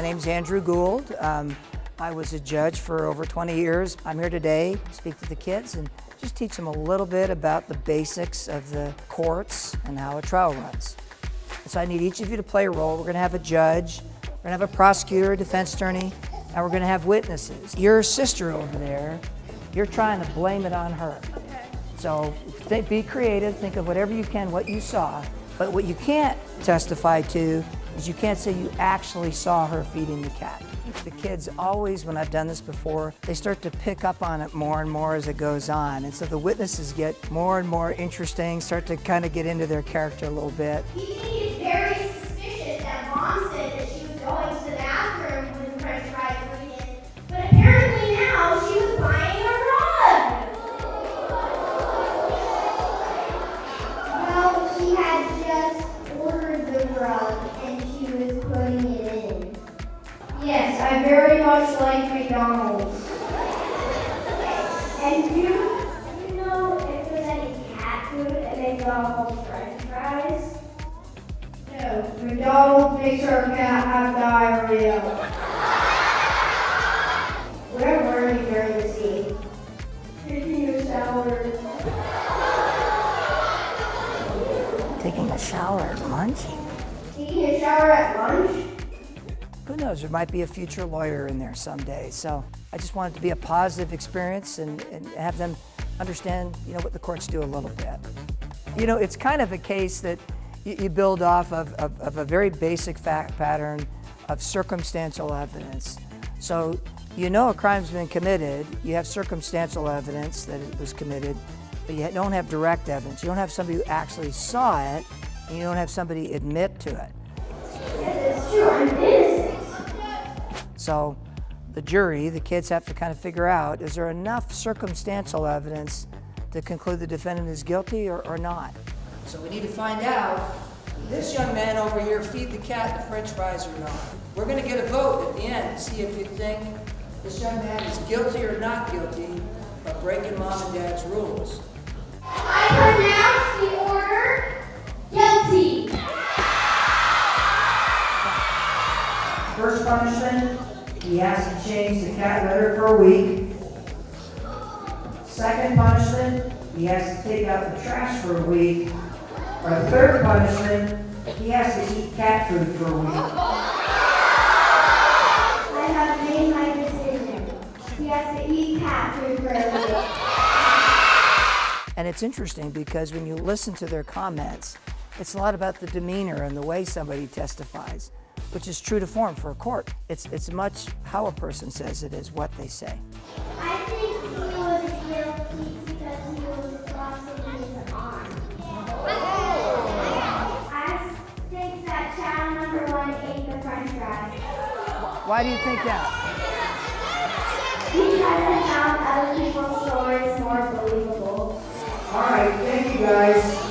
name's Andrew Gould. Um, I was a judge for over 20 years. I'm here today to speak to the kids and just teach them a little bit about the basics of the courts and how a trial runs. So I need each of you to play a role. We're going to have a judge, we're going to have a prosecutor, a defense attorney, and we're going to have witnesses. Your sister over there, you're trying to blame it on her. Okay. So be creative, think of whatever you can, what you saw. But what you can't testify to is you can't say you actually saw her feeding the cat. The kids always, when I've done this before, they start to pick up on it more and more as it goes on. And so the witnesses get more and more interesting, start to kind of get into their character a little bit. I very much like McDonald's. And do you know if there's any cat food at McDonald's french fries? No, McDonald's makes our cat have diarrhea. Where were you during the scene? Taking a shower. Taking a shower at lunch? Taking a shower at lunch? Who knows, there might be a future lawyer in there someday. So I just want it to be a positive experience and, and have them understand, you know, what the courts do a little bit. You know, it's kind of a case that you, you build off of, of, of a very basic fact pattern of circumstantial evidence. So you know a crime's been committed, you have circumstantial evidence that it was committed, but you don't have direct evidence. You don't have somebody who actually saw it, and you don't have somebody admit to it. So the jury, the kids have to kind of figure out, is there enough circumstantial evidence to conclude the defendant is guilty or, or not? So we need to find out, this young man over here feed the cat the french fries or not? We're gonna get a vote at the end to see if you think this young man is guilty or not guilty of breaking mom and dad's rules. I pronounce the order guilty. First punishment, he has to change the cat litter for a week. Second punishment, he has to take out the trash for a week. Or third punishment, he has to eat cat food for a week. I have made my decision. He has to eat cat food for a week. And it's interesting because when you listen to their comments, it's a lot about the demeanor and the way somebody testifies, which is true to form for a court. It's, it's much how a person says it is what they say. I think he was guilty because he was crossing his arm. I think that child number one ate the french fries. Why do you think that? Because it found other people's stories more believable. All right, thank you guys.